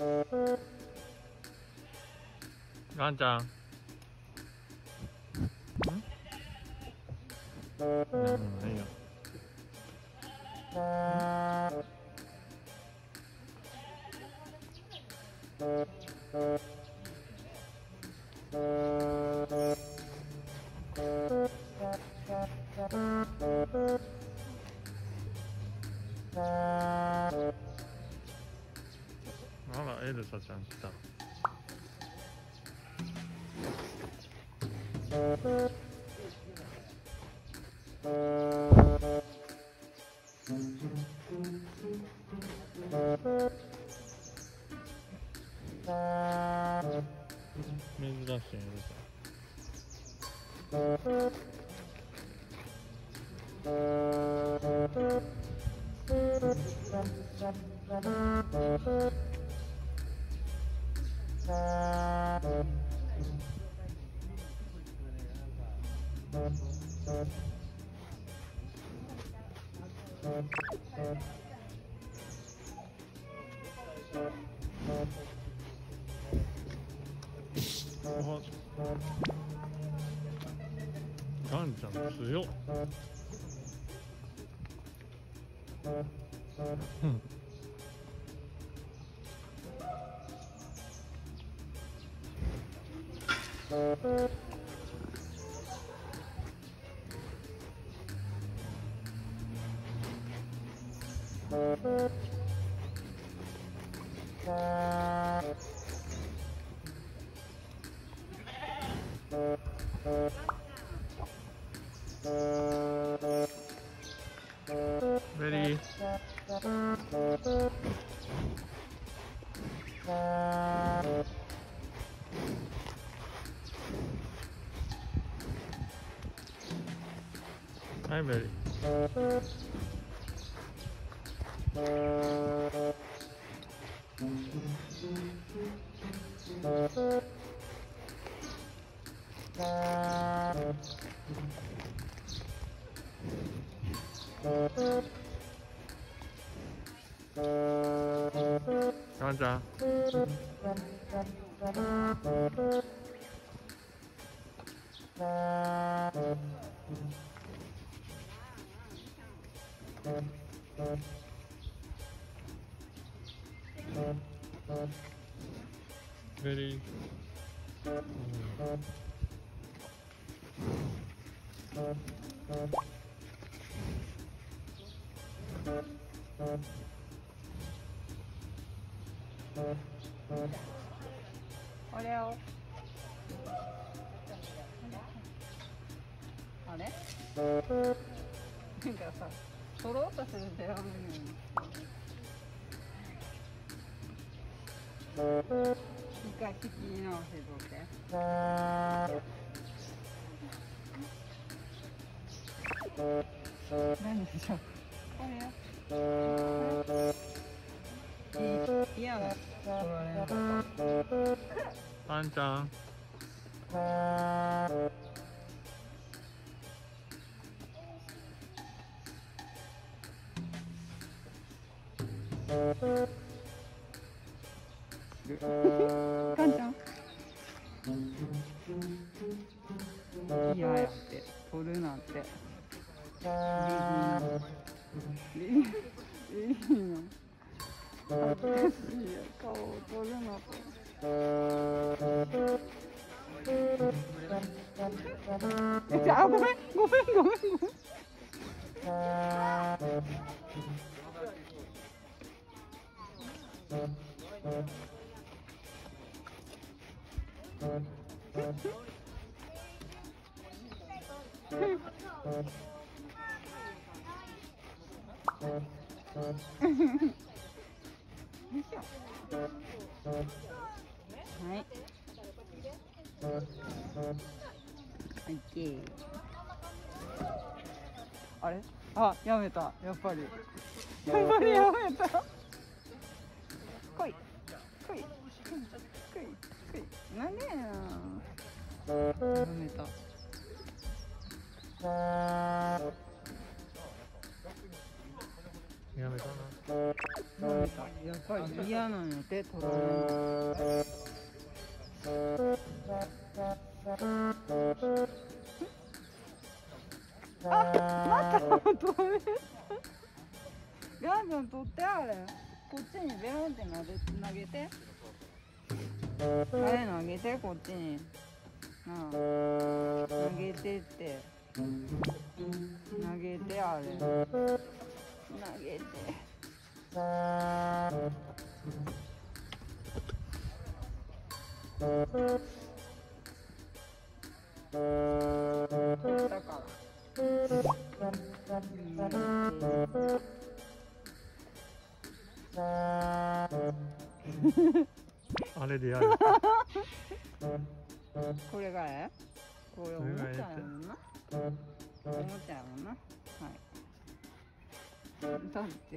ガンちゃん。ん？うん、いいよ。エルサちゃん来た。珍しいエルサ。ガンちゃん強っ。Ready. I'm ready. Thank you. Very. Oreo. Olha. Engraçado. 取ろうとする手紙に一回聞き直してどうて何でしょうこれい嫌な取られなかったガンちゃん。かんちゃん？嫌やって取るなんて。リリーのリリーの恥ずかしいよ顔を取るなとえじゃあごめんごめんごめんごめんあれ？あやめた。やっぱり。やっぱりやめたややめた。やめた。な。なんかやっぱり嫌なんやって取らあまた。取れた。ギャン取ってあれこっちにベロンって投げてあれ投げてこっちに。なあ。投げてって。投げてあれ。投げて。取これがえ？これおもちゃやもんな。おもちゃやもん。なはい。だって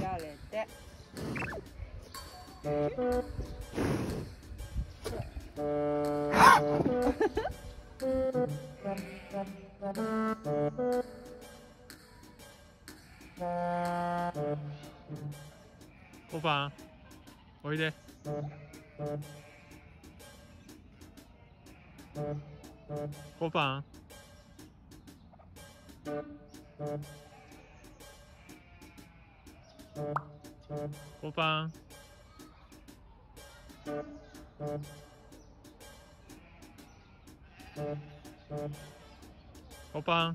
やれておばんおいでおばん おばんおば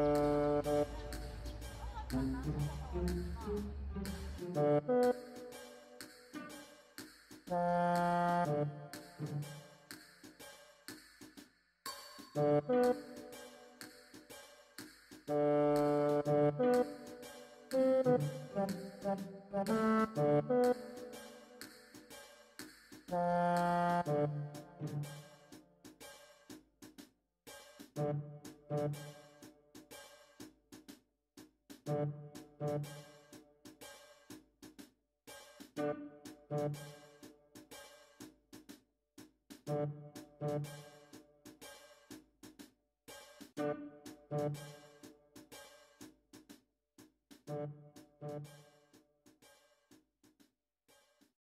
Thank you.